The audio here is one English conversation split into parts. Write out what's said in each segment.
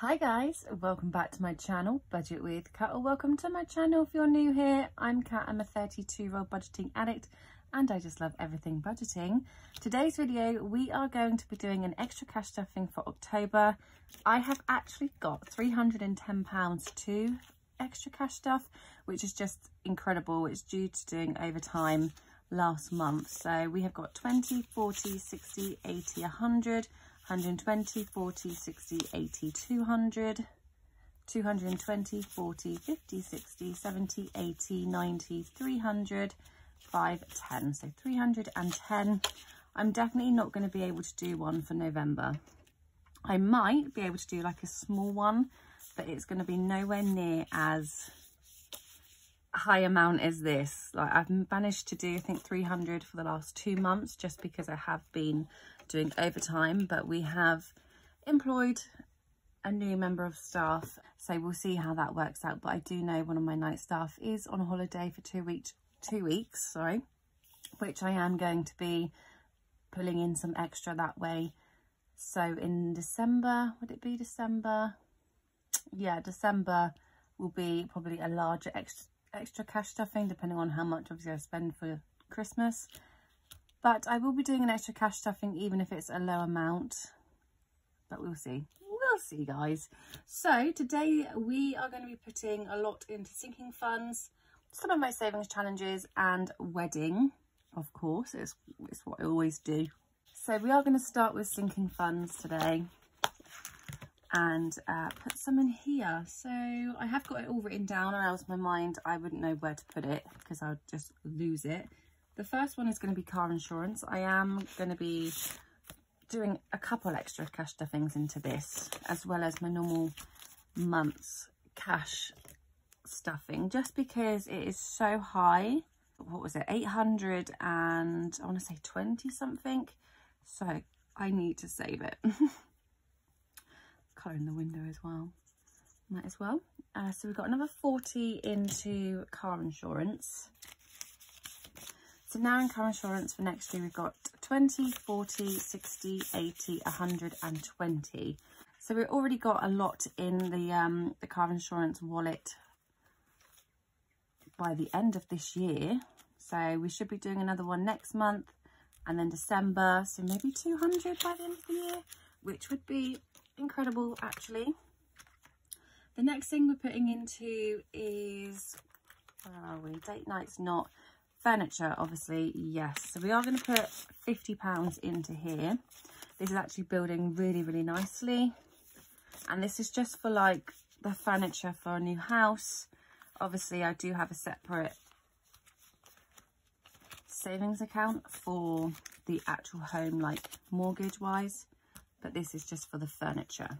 Hi guys, welcome back to my channel, Budget with Kat, or welcome to my channel if you're new here. I'm Kat, I'm a 32 year old budgeting addict and I just love everything budgeting. Today's video, we are going to be doing an extra cash stuffing for October. I have actually got £310 to extra cash stuff, which is just incredible. It's due to doing overtime last month. So we have got 20, 40, 60, 80, 100, 120, 40, 60, 80, 200, 220, 40, 50, 60, 70, 80, 90, 300, 5, 10. So 310. I'm definitely not going to be able to do one for November. I might be able to do like a small one, but it's going to be nowhere near as high amount as this. Like I've managed to do, I think 300 for the last two months, just because I have been doing overtime, but we have employed a new member of staff. So we'll see how that works out. But I do know one of my night staff is on holiday for two weeks, two weeks, sorry, which I am going to be pulling in some extra that way. So in December, would it be December? Yeah, December will be probably a larger extra, extra cash stuffing, depending on how much obviously I spend for Christmas. But I will be doing an extra cash stuffing, even if it's a low amount. But we'll see. We'll see, guys. So today we are going to be putting a lot into sinking funds, some of my savings challenges and wedding, of course. It's, it's what I always do. So we are going to start with sinking funds today and uh, put some in here. So I have got it all written down or else my mind, I wouldn't know where to put it because I'd just lose it. The first one is going to be car insurance. I am going to be doing a couple extra cash stuffings into this as well as my normal month's cash stuffing just because it is so high. What was it? 800 and I want to say 20 something. So I need to save it. Colour in the window as well. Might as well. Uh, so we've got another 40 into car insurance. So now in car insurance for next year, we've got 20, 40, 60, 80, 120. So we've already got a lot in the, um, the car insurance wallet by the end of this year. So we should be doing another one next month and then December. So maybe 200 by the end of the year, which would be incredible actually. The next thing we're putting into is, where are we? Date night's not furniture obviously yes. So we are going to put 50 pounds into here. This is actually building really really nicely. And this is just for like the furniture for a new house. Obviously i do have a separate savings account for the actual home like mortgage wise but this is just for the furniture.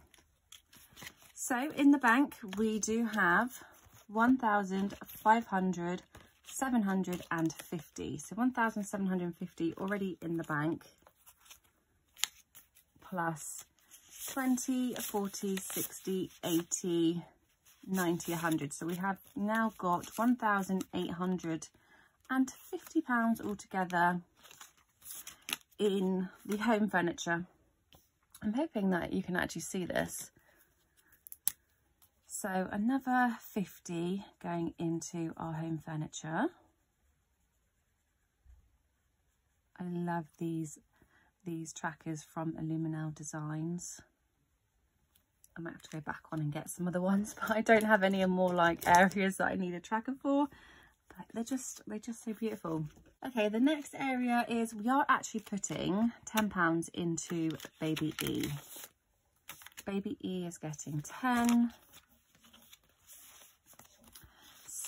So in the bank we do have 1500 750 so 1750 already in the bank plus 20 40 60 80 90 100 so we have now got 1850 pounds altogether in the home furniture. I'm hoping that you can actually see this so another 50 going into our home furniture. I love these these trackers from Illuminal Designs. I might have to go back on and get some other ones, but I don't have any more like areas that I need a tracker for. But they're just they're just so beautiful. Okay, the next area is we are actually putting £10 into Baby E. Baby E is getting 10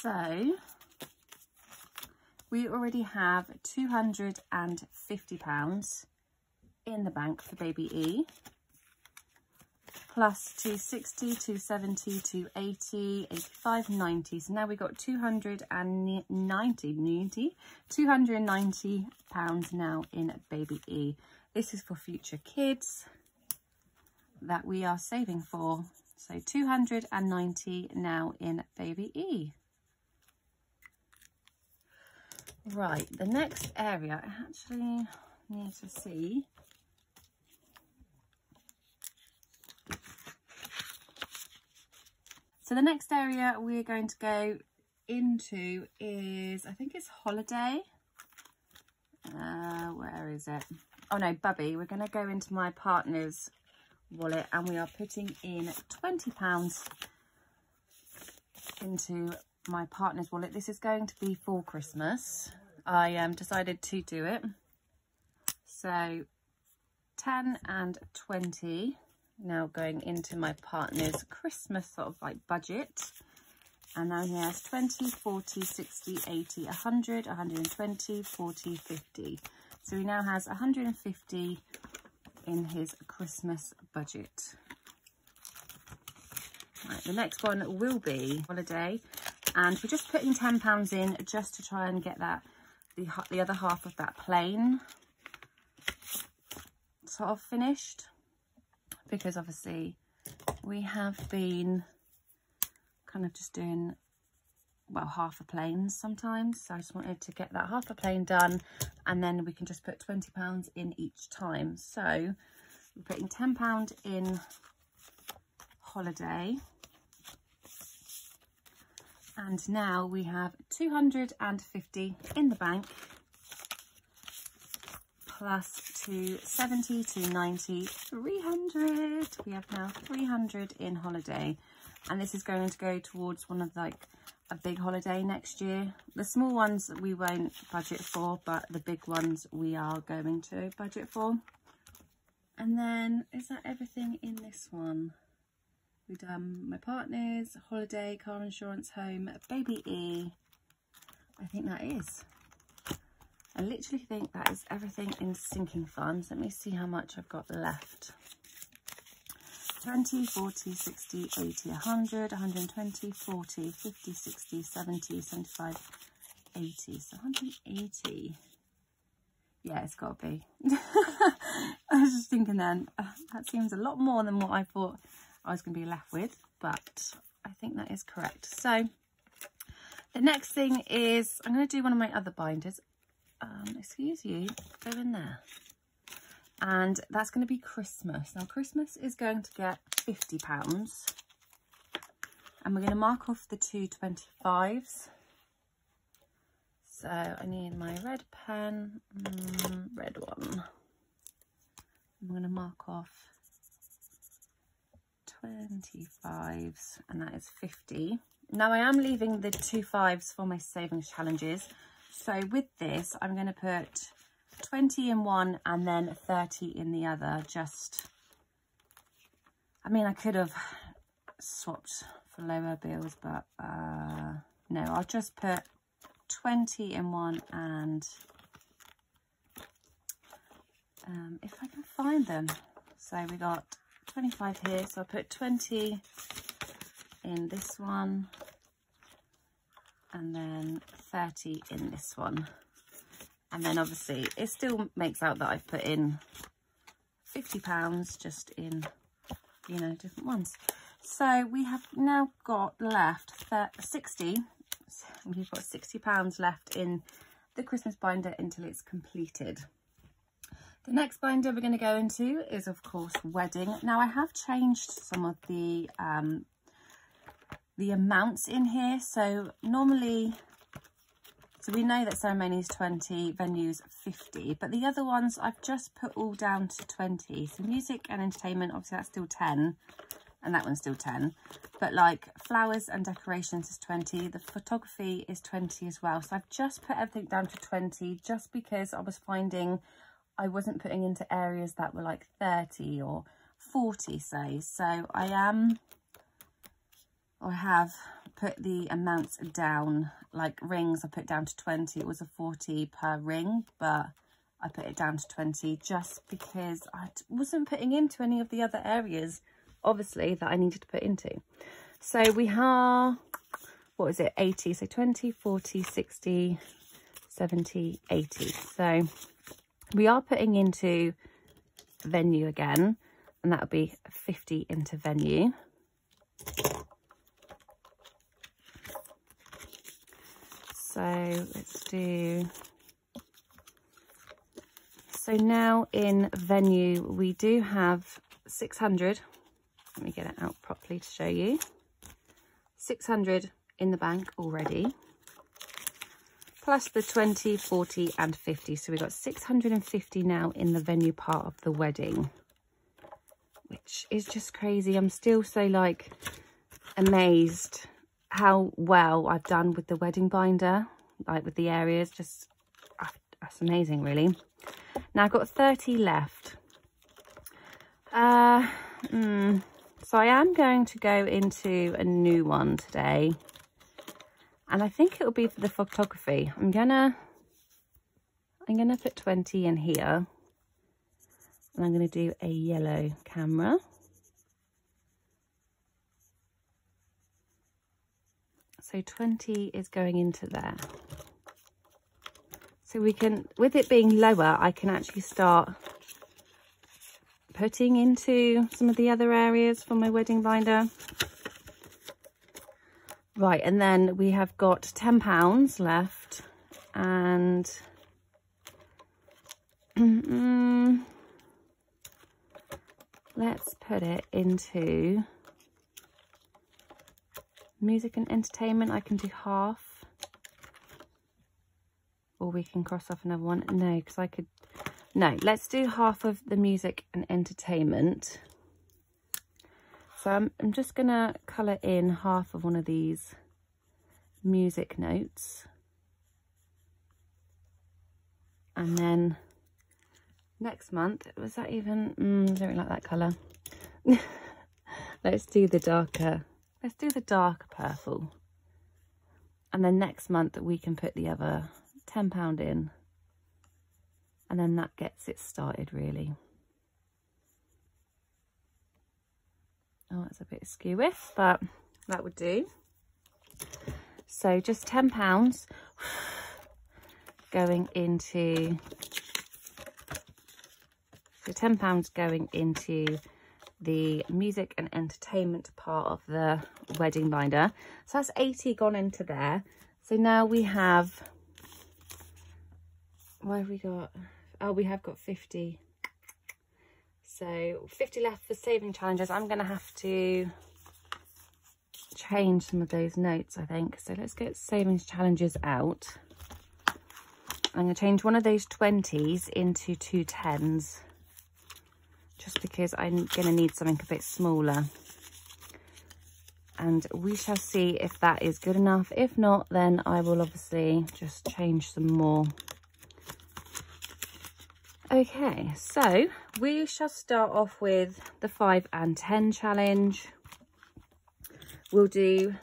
so we already have £250 in the bank for baby E plus 260, 270, 280, 85, 90. So now we've got 290, 90, 290 pounds now in baby E. This is for future kids that we are saving for. So 290 now in baby E. Right, the next area I actually need to see So the next area we're going to go into is, I think it's holiday. Uh, where is it? Oh no, Bubby. We're going to go into my partner's wallet and we are putting in £20 into my partner's wallet. This is going to be for Christmas. I um, decided to do it. So 10 and 20 now going into my partner's Christmas sort of like budget. And now he has 20, 40, 60, 80, 100, 120, 40, 50. So he now has 150 in his Christmas budget. Right, the next one will be holiday. And we're just putting £10 in just to try and get that, the, the other half of that plane sort of finished. Because obviously we have been kind of just doing well half a plane sometimes so I just wanted to get that half a plane done and then we can just put 20 pounds in each time so we're putting 10 pound in holiday and now we have 250 in the bank 270, to 70 90 300 we have now 300 in holiday. And this is going to go towards one of like a big holiday next year. The small ones we won't budget for but the big ones we are going to budget for. And then is that everything in this one we've done my partners holiday car insurance home baby e i think that is i literally think that is everything in sinking funds let me see how much i've got left 20, 40, 60, 80, 100, 120, 40, 50, 60, 70, 75, 80. So 180. Yeah, it's got to be. I was just thinking then, uh, that seems a lot more than what I thought I was going to be left with, but I think that is correct. So the next thing is, I'm going to do one of my other binders. Um, excuse you, go in there and that's going to be Christmas. Now Christmas is going to get £50 and we're going to mark off the two 25s. So I need my red pen, mm, red one. I'm going to mark off 25s and that is 50. Now I am leaving the two fives for my savings challenges. So with this, I'm going to put 20 in one and then 30 in the other just I mean I could have swapped for lower bills but uh, no I'll just put 20 in one and um, if I can find them so we got 25 here so I'll put 20 in this one and then 30 in this one. And then obviously it still makes out that I've put in 50 pounds just in you know different ones. So we have now got left 60 we've got 60 pounds left in the Christmas binder until it's completed the next binder we're going to go into is of course wedding now I have changed some of the um the amounts in here so normally so we know that ceremony is 20, venues 50, but the other ones I've just put all down to 20. So music and entertainment, obviously that's still 10, and that one's still 10. But like flowers and decorations is 20, the photography is 20 as well. So I've just put everything down to 20 just because I was finding I wasn't putting into areas that were like 30 or 40 say. So I am, I have put the amounts down. Like rings I put down to 20 it was a 40 per ring but I put it down to 20 just because I wasn't putting into any of the other areas obviously that I needed to put into. So we are what is it? 80 so 20 40 60 70 80 so we are putting into venue again and that'll be 50 into venue So let's do, so now in venue, we do have 600. Let me get it out properly to show you. 600 in the bank already plus the 20 40 and 50 so we've got 650 now in the venue part of the wedding which is just crazy. I'm still so like amazed how well i've done with the wedding binder like with the areas. Just ah, that's amazing really. Now i've got 30 left. Uh mm, so i am going to go into a new one today and I think it'll be for the photography. I'm gonna, I'm gonna put 20 in here. And I'm gonna do a yellow camera. So 20 is going into there. So we can, with it being lower, I can actually start putting into some of the other areas for my wedding binder. Right, and then we have got £10 left and let's put it into music and entertainment. I can do half or we can cross off another one. No, because I could, no, let's do half of the music and entertainment. So I'm, I'm just going to colour in half of one of these music notes. And then next month, was that even, mm, I don't really like that colour. Let's do the darker, let's do the darker purple. And then next month we can put the other £10 in. And then that gets it started really. Oh, it's a bit skewy, but that would do. So just £10 going into, so £10 going into the music and entertainment part of the wedding binder. So that's 80 gone into there. So now we have, what have we got? Oh, we have got 50 so 50 left for saving challenges. I'm going to have to change some of those notes, I think. So let's get savings challenges out. I'm going to change one of those 20s into two 10s. Just because I'm going to need something a bit smaller. And we shall see if that is good enough. If not, then I will obviously just change some more Okay, so we shall start off with the 5 and 10 challenge. We'll do,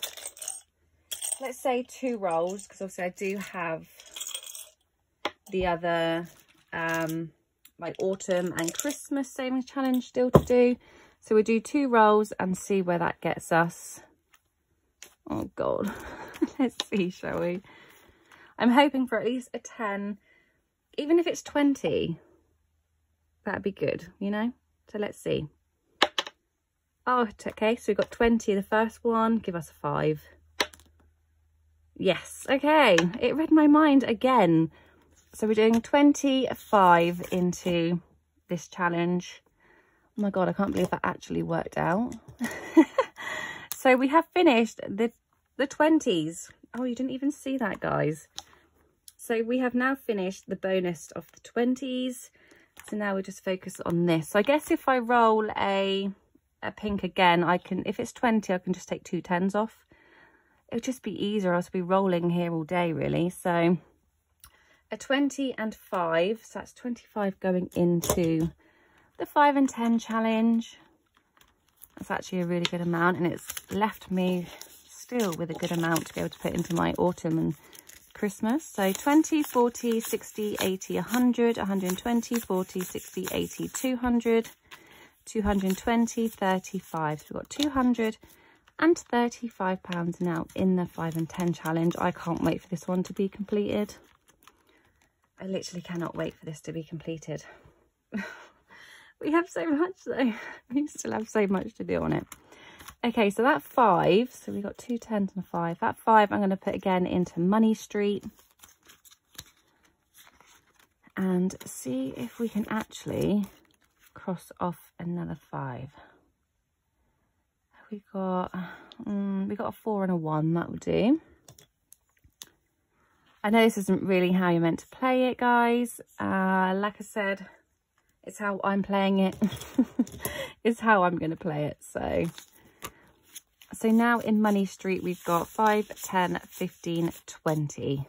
let's say two rolls, because obviously I do have the other, um, like autumn and Christmas savings challenge still to do. So we'll do two rolls and see where that gets us. Oh God, let's see, shall we? I'm hoping for at least a 10, even if it's 20 that'd be good, you know? So let's see. Oh, okay, so we've got 20 the first one, give us a five. Yes, okay, it read my mind again. So we're doing 25 into this challenge. Oh my God, I can't believe that actually worked out. so we have finished the, the 20s. Oh, you didn't even see that, guys. So we have now finished the bonus of the 20s. So now we just focus on this. So I guess if I roll a, a pink again, I can, if it's 20, I can just take two tens off. It would just be easier. I'll be rolling here all day, really. So a 20 and 5. So that's 25 going into the 5 and 10 challenge. That's actually a really good amount. And it's left me still with a good amount to be able to put into my autumn and Christmas. So 20, 40, 60, 80, 100, 120, 40, 60, 80, 200, 220, 35. So we've got 200 and 35 pounds now in the 5 and 10 challenge. I can't wait for this one to be completed. I literally cannot wait for this to be completed. we have so much though. We still have so much to do on it. Okay, so that five, so we've got two tens and a five. That five I'm going to put again into Money Street. And see if we can actually cross off another five. We got, Mm, we got a four and a one, that would do. I know this isn't really how you're meant to play it, guys. Uh, like I said, it's how I'm playing it. it's how I'm going to play it. So, so now in Money Street, we've got 5, 10, 15, 20.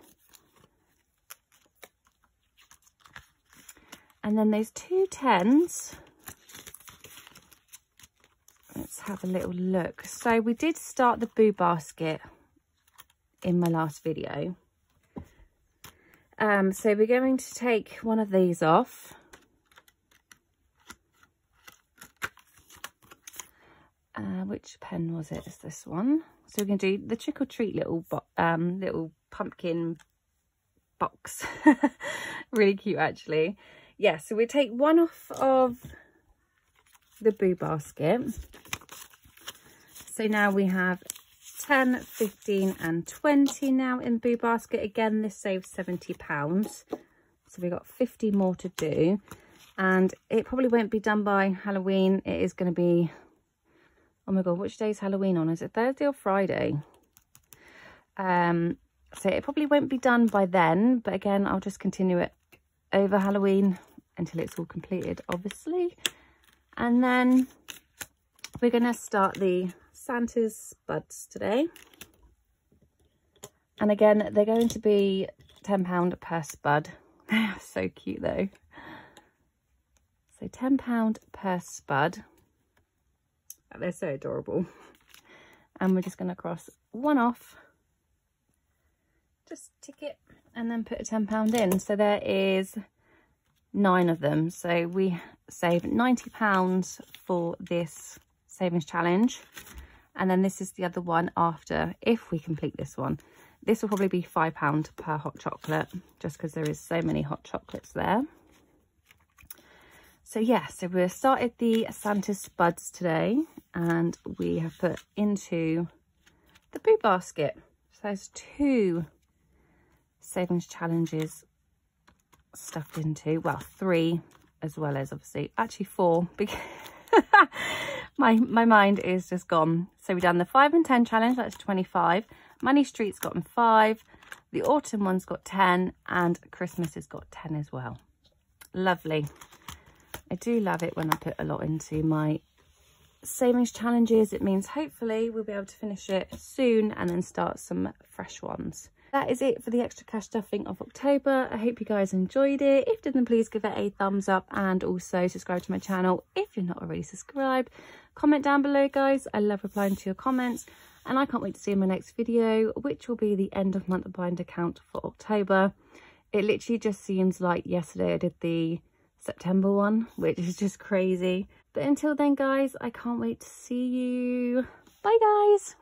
And then those two tens, let's have a little look. So we did start the boo basket in my last video. Um, so we're going to take one of these off. Uh, which pen was it? Is this one? So we're going to do the trick or treat little um, little pumpkin box. really cute, actually. Yeah, so we take one off of the boo basket. So now we have 10, 15 and 20 now in Boo Basket. Again, this saves £70. So we've got 50 more to do. And it probably won't be done by Halloween. It is going to be... Oh my god, which day is Halloween on? Is it Thursday or Friday? Um, so it probably won't be done by then. But again, I'll just continue it over Halloween until it's all completed, obviously. And then we're going to start the Santa's spuds today. And again, they're going to be £10 per spud. So cute though. So £10 per spud. They're so adorable. And we're just going to cross one off. Just tick it and then put a £10 in. So there is nine of them. So we save £90 for this savings challenge and then this is the other one after if we complete this one this will probably be five pound per hot chocolate just because there is so many hot chocolates there so yeah so we've started the santa spuds today and we have put into the boo basket so there's two savings challenges stuffed into well three as well as obviously actually four because my, my mind is just gone. So we've done the 5 and 10 challenge, that's 25. Money Street's gotten 5. The autumn one's got 10. And Christmas has got 10 as well. Lovely. I do love it when I put a lot into my savings challenges. It means hopefully we'll be able to finish it soon and then start some fresh ones that is it for the extra cash stuffing of October. I hope you guys enjoyed it. If you did, then please give it a thumbs up and also subscribe to my channel if you're not already subscribed. Comment down below, guys. I love replying to your comments. And I can't wait to see in my next video, which will be the end of month binder count for October. It literally just seems like yesterday I did the September one, which is just crazy. But until then, guys, I can't wait to see you. Bye, guys.